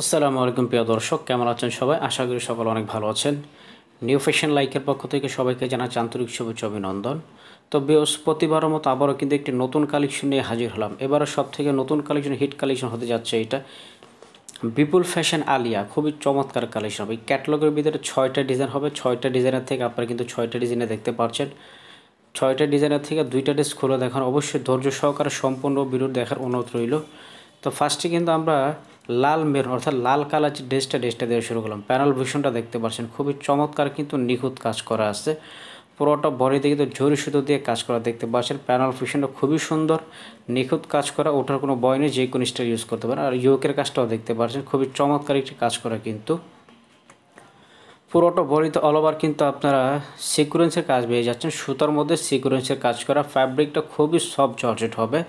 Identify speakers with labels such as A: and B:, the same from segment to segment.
A: আসসালামু আলাইকুম প্রিয় দর্শক, কেমন আছেন সবাই? আশা করি সকল অনেক ভালো আছেন। নিউ ফ্যাশন লাইকের পক্ষ থেকে সবাইকে জানাচ্ছি আন্তরিক শুভেচ্ছা, অভিনন্দন। তো বৃহস্পতিবারের মতো আবারও কিন্তু একটি নতুন কালেকশন নিয়ে হাজির হলাম। এবারও সব থেকে নতুন কালেকশন হিট কালেকশন হতে যাচ্ছে এটা। বিপুল ফ্যাশন আলিয়া খুবই চমৎকার কালেকশন হবে। ক্যাটলগের ভিতরে ছয়টা ডিজাইন হবে। ছয়টা ডিজাইনের থেকে আপনারা কিন্তু ছয়টা ডিজাইনে দেখতে পাচ্ছেন ছয়টা ডিজাইনের থেকে দুইটা ড্রেস খুলে দেখান। অবশ্যই ধৈর্য সহকারে সম্পূর্ণ বিরোধ দেখার অনুরোধ রইল। তো ফার্স্টে কিন্তু আমরা লাল মেরুন অর্থাৎ লাল কালার যে ড্রেসটা ড্রেসটা দিয়ে শুরু করলাম। প্যানেল ভীষণটা দেখতে পাচ্ছেন, খুবই চমৎকার কিন্তু নিখুঁত কাজ করা আছে। পুরোটা বডিতে কিন্তু ঝুরি সুতো দিয়ে কাজ করা দেখতে পাচ্ছেন। প্যানেল ফিশনটা খুবই সুন্দর, নিখুঁত কাজ করা, ওঠার কোনো বয় নেই, যে কোনো স্টাইল ইউজ করতে পারেন। আর ইউকের কাজটাও দেখতে পাচ্ছেন, খুবই চমৎকার একটি কাজ করা কিন্তু। পুরোটা বডিতে অল ওভার কিন্তু আপনারা সিকুয়েন্সের কাজ পেয়ে যাচ্ছেন। সুতার মধ্যে সিকুয়েন্সের কাজ করা ফ্যাব্রিকটা খুবই সফট জর্জেট হবে।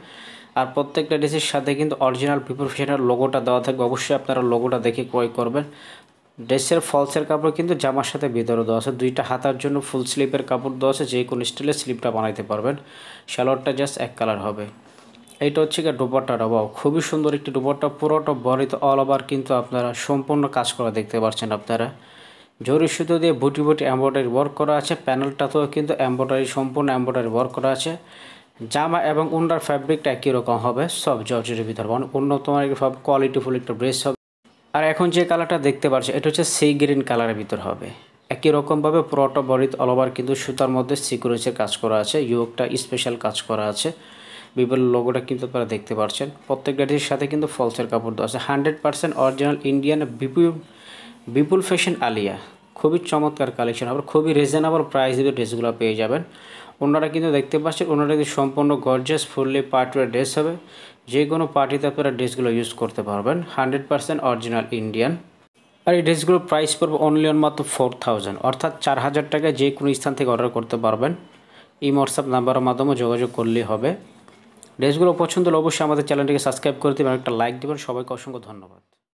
A: আর প্রত্যেকটা ড্রেসের সাথে কিন্তু অরিজিনাল প্রিপারেশনের লোগোটা দেওয়া থাকবে। অবশ্যই আপনারা লোগোটা দেখে ক্রয় করবেন। ড্রেসের ফলসের কাপড় কিন্তু জামার সাথে ভিতরে দেওয়া আছে। দুইটা হাতার জন্য ফুল স্লিপের কাপড় দেওয়া আছে। যে কোনো স্টাইলে স্লিপটা বানাইতে পারবেন। শ্যালোয়ারটা জাস্ট এক কালার হবে। এইটা হচ্ছে গিয়ে ডোপারটা ডাবাও খুবই সুন্দর একটি ডোপারটা পুরোটা বডিতে অল ওভার কিন্তু আপনারা সম্পূর্ণ কাজ করা দেখতে পাচ্ছেন আপনারা। জরি সুতো দিয়ে বুটি বুটি এম্ব্রয়ডারি ওয়ার্ক করা আছে। প্যানেলটাতেও কিন্তু এম্ব্রয়ডারি সম্পূর্ণ এম্ব্রয়ডারি ওয়ার্ক করা আছে। জামা এবং উন্ডার ফ্যাব্রিকটা একই রকম হবে, সব জর্জের ভিতর। মানে উন্নতম সব কোয়ালিটিফুল একটা ড্রেস হবে। আর এখন যে কালারটা দেখতে পাচ্ছি এটা হচ্ছে সি গ্রিন কালারের ভিতর হবে। একই রকমভাবে পুরোটা বডিতে অল ওভার কিন্তু সুতার মধ্যে সিকুরেন্সের কাজ করা আছে ইউকটা স্পেশাল কাজ করা আছে। বিভিন্ন লোগোটা কিন্তু আপনারা দেখতে পাচ্ছেন প্রত্যেক ড্রেসের সাথে কিন্তু ফলসের কাপড় দেওয়া আছে। Hundred percent original Indian Bipul Bipul fashion Alia. খুবই চমৎকার কালেকশন হবে, খুবই রিজনেবল প্রাইসে ড্রেসগুলো পেয়ে যাবেন। ওনারা কিন্তু দেখতে পাচ্ছেন ওনারা কিন্তু সম্পূর্ণ গর্জাস ফুললি পার্টির ড্রেস হবে। যে কোনো পার্টিতে আপনারা ড্রেসগুলো ইউজ করতে পারবেন। হান্ড্রেড পার্সেন্ট অরিজিনাল ইন্ডিয়ান আর এই ড্রেসগুলোর প্রাইস পড়বে অনলি অন মাত্র ফোর থাউজেন্ড অর্থাৎ চার হাজার টাকায় যে কোনো স্থান থেকে অর্ডার করতে পারবেন। এই হোয়াটসঅ্যাপ নাম্বারের মাধ্যমে যোগাযোগ করলেই হবে। ড্রেসগুলো পছন্দ হলে অবশ্যই আমাদের চ্যানেলটিকে সাবস্ক্রাইব করে দেবেন। একটা লাইক দেবেন। সবাইকে অসংখ্য ধন্যবাদ।